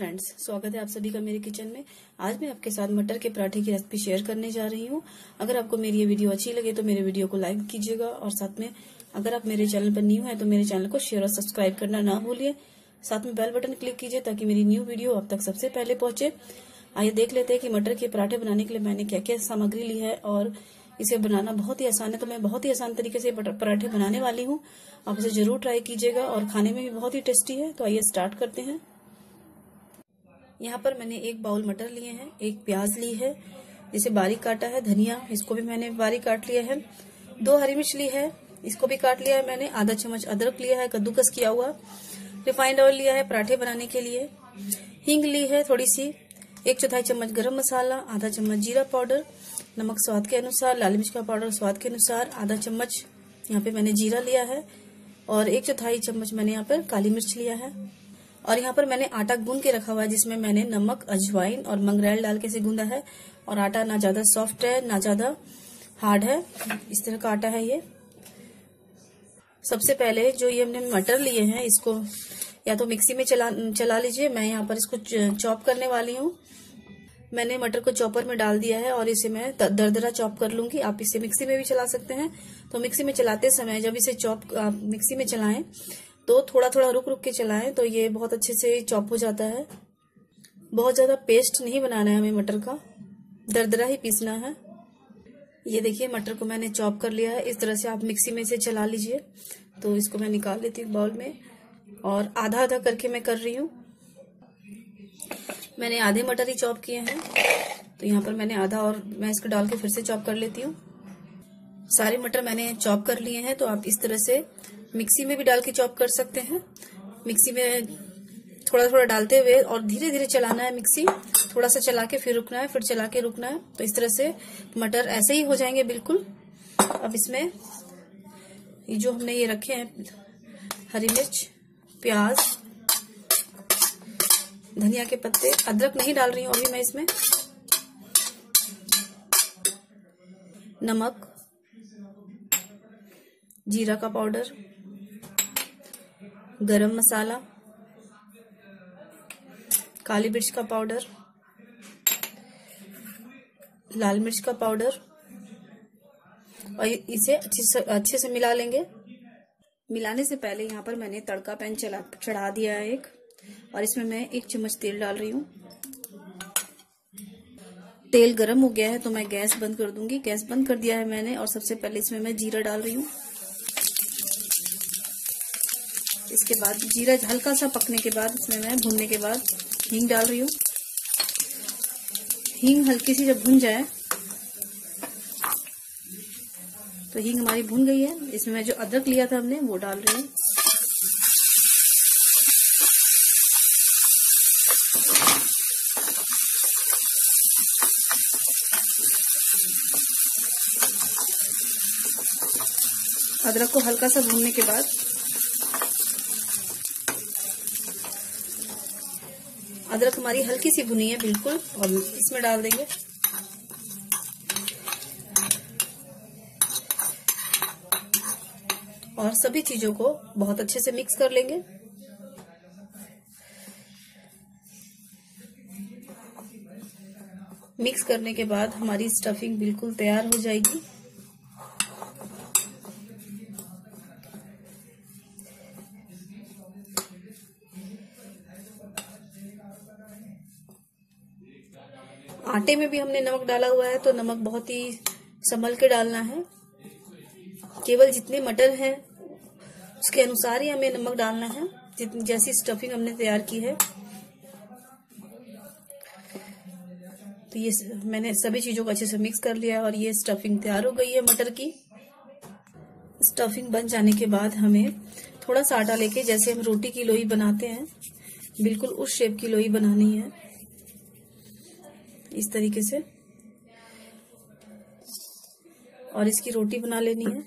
Friends स्वागत है आप सभी का मेरे किचन में। आज मैं आपके साथ मटर के पराठे की रेसिपी शेयर करने जा रही हूँ। अगर आपको मेरी ये वीडियो अच्छी लगे तो मेरे वीडियो को लाइक कीजिएगा और साथ में अगर आप मेरे चैनल पर न्यू है तो मेरे चैनल को शेयर और सब्सक्राइब करना ना भूलिए। साथ में बेल बटन क्लिक कीजिए ताकि मेरी न्यू वीडियो आप तक सबसे पहले पहुँचे। आइए देख लेते हैं कि मटर के पराठे बनाने के लिए मैंने क्या क्या सामग्री ली है और इसे बनाना बहुत ही आसान है। तो मैं बहुत ही आसान तरीके से पराठे बनाने वाली हूँ। आप इसे ज़रूर ट्राई कीजिएगा और खाने में भी बहुत ही टेस्टी है। तो आइए स्टार्ट करते हैं। यहाँ पर मैंने एक बाउल मटर लिए हैं, एक प्याज ली है, जिसे बारीक काटा है, धनिया, इसको भी मैंने बारीक काट लिया है, दो हरी मिर्च ली है, इसको भी काट लिया है मैंने, आधा चम्मच अदरक लिया है, कद्दूकस किया हुआ, रिफाइंड ऑयल लिया है पराठे बनाने के लिए, हींग ली है थोड़ी सी एक चौथाई चम्मच गरम मसाला, आधा चम्मच जीरा पाउडर, नमक स्वाद के अनुसार, लाल मिर्च का पाउडर स्वाद के अनुसार, आधा चम्मच यहाँ पे मैंने जीरा लिया है, और एक चौथाई चम्मच मैंने यहाँ पर काली मिर्च लिया है। और यहाँ पर मैंने आटा गूंद के रखा हुआ है, जिसमें मैंने नमक, अजवाइन और मंगरेल डाल के से गूंदा है। और आटा ना ज़्यादा सॉफ्ट है, ना ज़्यादा हार्ड है। इस तरह का आटा है ये। सबसे पहले जो ये हमने मटर लिए हैं, इसको या तो मिक्सी में चला चला लीजिए। मैं यहाँ पर इसको चॉप करने वाली हूँ। मैंने मटर को चॉपर में डाल दिया है और इसे मैं दरदरा चॉप कर लूँगी। आप इसे मिक्सी में भी चला सकते हैं। तो मिक्सी में चलाते समय जब इसे चॉप, आप मिक्सी में चलाएँ तो थोड़ा थोड़ा रुक रुक के चलाएँ तो ये बहुत अच्छे से चॉप हो जाता है। बहुत ज़्यादा पेस्ट नहीं बनाना है हमें मटर का। दरदरा ही पीसना है। ये देखिए, मटर को मैंने चॉप कर लिया है। इस तरह से आप मिक्सी में से चला लीजिए। तो इसको मैं निकाल लेती हूँ बाउल में और आधा आधा करके मैं कर रही हूँ। मैंने आधे मटर ही चॉप किए हैं। तो यहाँ पर मैंने आधा और मैं इसको डाल के फिर से चॉप कर लेती हूँ। सारे मटर मैंने चॉप कर लिए हैं तो आप इस तरह से मिक्सी में भी डाल के चॉप कर सकते हैं। मिक्सी में थोड़ा थोड़ा डालते हुए और धीरे धीरे चलाना है मिक्सी। थोड़ा सा चला के फिर रुकना है, फिर चला के रुकना है। तो इस तरह से मटर ऐसे ही हो जाएँगे बिल्कुल। अब इसमें ये जो हमने ये रखे हैं, हरी मिर्च, प्याज, धनिया के पत्ते, अदरक नहीं डाल रही हूँ अभी मैं इसमें। नमक, जीरा का पाउडर गरम मसाला, काली मिर्च का पाउडर, लाल मिर्च का पाउडर, और इसे अच्छे से अच्छे से मिला लेंगे। मिलाने से पहले यहाँ पर मैंने तड़का पैन चला, चढ़ा दिया है एक, और इसमें मैं एक चम्मच तेल डाल रही हूँ। तेल गरम हो गया है तो मैं गैस बंद कर दूँगी। गैस बंद कर दिया है मैंने, और सबसे पहले इसमें मैं जीरा डाल रही हूँ। इसके बाद जीरा हल्का सा पकने के बाद इसमें मैं भूनने के बाद हींग डाल रही हूँ। हींग हल्की सी जब भुन जाए तो हींग हमारी भुन गई है। इसमें मैं जो अदरक लिया था हमने, वो डाल रही हूँ। अदरक को हल्का सा भूनने के बाद अदरक हमारी हल्की सी भुनी है, बिल्कुल, और इसमें डाल देंगे। और सभी चीज़ों को बहुत अच्छे से मिक्स कर लेंगे। मिक्स करने के बाद हमारी स्टफिंग बिल्कुल तैयार हो जाएगी। आटे में भी हमने नमक डाला हुआ है तो नमक बहुत ही संभल के डालना है। केवल जितने मटर हैं, उसके अनुसार ही हमें नमक डालना है जैसी स्टफिंग हमने तैयार की है। तो ये मैंने सभी चीज़ों को अच्छे से मिक्स कर लिया और ये स्टफिंग तैयार हो गई है मटर की। स्टफिंग बन जाने के बाद हमें थोड़ा सा आटा लेके, जैसे हम रोटी की लोई बनाते हैं, बिल्कुल उस शेप की लोई बनानी है। इस तरीके से। और इसकी रोटी बना लेनी है।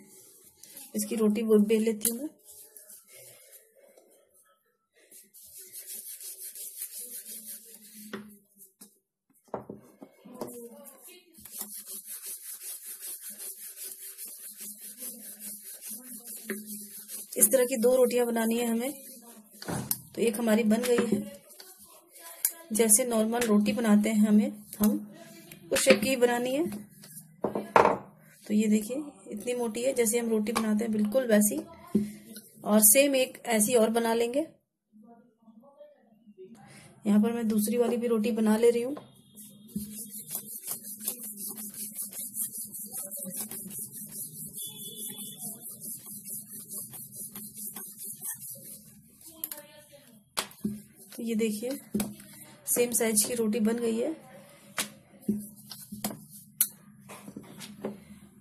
इसकी रोटी वो बेल लेती हूँ मैं। इस तरह की दो रोटियाँ बनानी है हमें। तो एक हमारी बन गई है। जैसे नॉर्मल रोटी बनाते हैं हमें, हम उस शेप की बनानी है। तो ये देखिए, इतनी मोटी है, जैसे हम रोटी बनाते हैं बिल्कुल वैसी। और सेम एक ऐसी और बना लेंगे। यहाँ पर मैं दूसरी वाली भी रोटी बना ले रही हूँ। तो ये देखिए सेम साइज़ की रोटी बन गई है।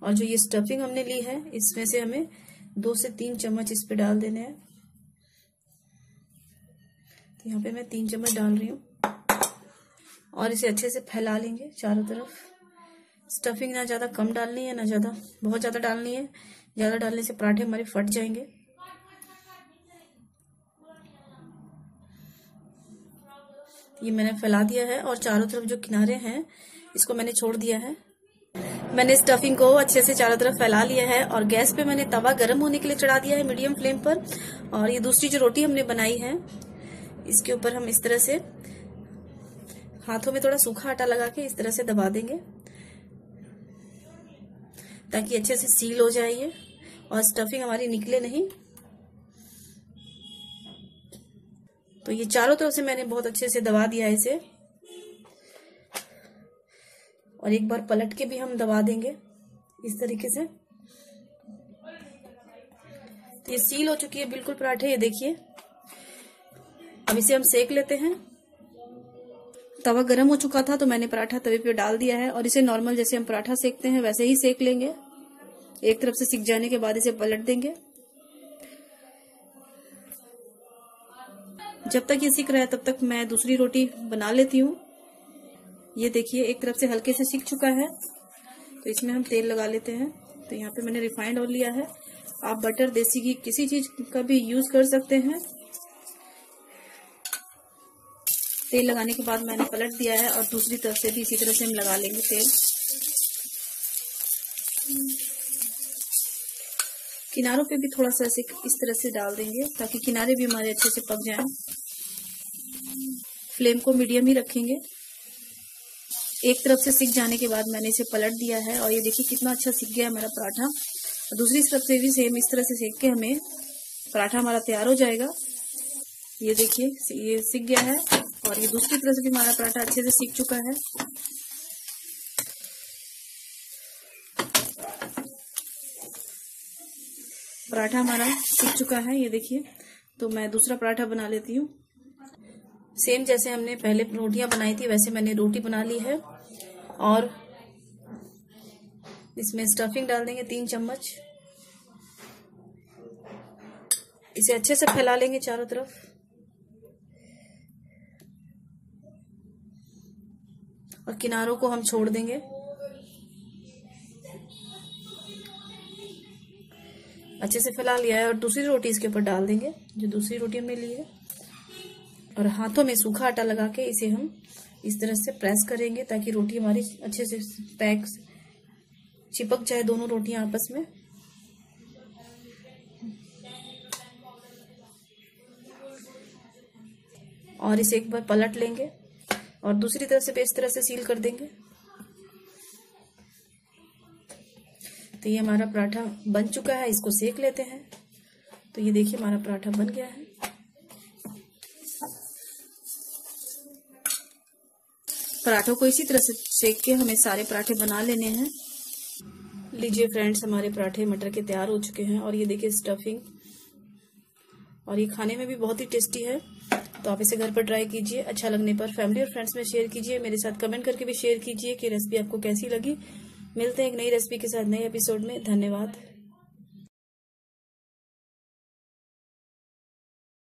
और जो ये स्टफिंग हमने ली है, इसमें से हमें दो से तीन चम्मच इस पे डाल देने हैं। तो यहाँ पे मैं तीन चम्मच डाल रही हूँ। और इसे अच्छे से फैला लेंगे चारों तरफ़। स्टफिंग ना ज़्यादा कम डालनी है, ना ज़्यादा, बहुत ज़्यादा डालनी है। ज़्यादा डालने से पराठे हमारे फट जाएँगे। ये मैंने फैला दिया है और चारों तरफ़ जो किनारे हैं, इसको मैंने छोड़ दिया है। मैंने स्टफिंग को अच्छे से चारों तरफ़ फैला लिया है और गैस पे मैंने तवा गर्म होने के लिए चढ़ा दिया है मीडियम फ्लेम पर और ये दूसरी जो रोटी हमने बनाई है, इसके ऊपर हम इस तरह से हाथों में थोड़ा सूखा आटा लगा के इस तरह से दबा देंगे ताकि अच्छे से सील हो जाए ये और स्टफिंग हमारी निकले नहीं। तो ये चारों तरफ़ से मैंने बहुत अच्छे से दबा दिया है इसे। और एक बार पलट के भी हम दबा देंगे इस तरीके से। तो ये सील हो चुकी है, बिल्कुल पराठे, ये देखिए। अब इसे हम सेक लेते हैं। तवा गर्म हो चुका था तो मैंने पराठा तवे पे डाल दिया है और इसे नॉर्मल जैसे हम पराठा सेकते हैं वैसे ही सेक लेंगे। एक तरफ़ से सिक जाने के बाद इसे पलट देंगे। जब तक ये सीख रहा है, तब तक मैं दूसरी रोटी बना लेती हूँ। ये देखिए, एक तरफ़ से हल्के से सीख चुका है। तो इसमें हम तेल लगा लेते हैं। तो यहाँ पे मैंने रिफाइंड ऑयल लिया है। आप बटर, देसी घी, किसी चीज़ का भी यूज़ कर सकते हैं। तेल लगाने के बाद मैंने पलट दिया है और दूसरी तरफ़ से भी इसी तरह से हम लगा लेंगे तेल। किनारों पे भी थोड़ा सा इस तरह से डाल देंगे ताकि किनारे भी हमारे अच्छे से पक जाएँ। फ्लेम को मीडियम ही रखेंगे। एक तरफ़ से सिक जाने के बाद मैंने इसे पलट दिया है और ये देखिए कितना अच्छा सिक गया है मेरा पराठा। दूसरी तरफ़ से भी सेम इस तरह से सेक के हमें पराठा हमारा तैयार हो जाएगा। ये देखिए, ये सिक गया है और ये दूसरी तरफ़ से भी हमारा पराठा अच्छे से सीख चुका है। पराठा हमारा सीख चुका है, ये देखिए। तो मैं दूसरा पराठा बना लेती हूँ। सेम जैसे हमने पहले रोटियाँ बनाई थी, वैसे मैंने रोटी बना ली है। और इसमें स्टफिंग डाल देंगे तीन चम्मच। इसे अच्छे से फैला लेंगे चारों तरफ़। और किनारों को हम छोड़ देंगे। अच्छे से फैला लिया है और दूसरी रोटी इसके ऊपर डाल देंगे, जो दूसरी रोटी हमने ली है। और हाथों में सूखा आटा लगा के इसे हम इस तरह से प्रेस करेंगे ताकि रोटी हमारी अच्छे से पैक चिपक जाए दोनों रोटियाँ आपस में। और इसे एक बार पलट लेंगे और दूसरी तरफ़ से भी इस तरह से सील कर देंगे। तो ये हमारा पराठा बन चुका है, इसको सेक लेते हैं। तो ये देखिए हमारा पराठा बन गया है। पराठों को इसी तरह से सेक के हमें सारे पराठे बना लेने हैं। लीजिए फ्रेंड्स, हमारे पराठे मटर के तैयार हो चुके हैं और ये देखिए स्टफिंग और ये खाने में भी बहुत ही टेस्टी है। तो आप इसे घर पर ट्राई कीजिए अच्छा लगने पर फैमिली और फ्रेंड्स में शेयर कीजिए, मेरे साथ कमेंट करके भी शेयर कीजिए कि रेसिपी आपको कैसी लगी। मिलते हैं एक नई रेसिपी के साथ नए एपिसोड में। धन्यवाद।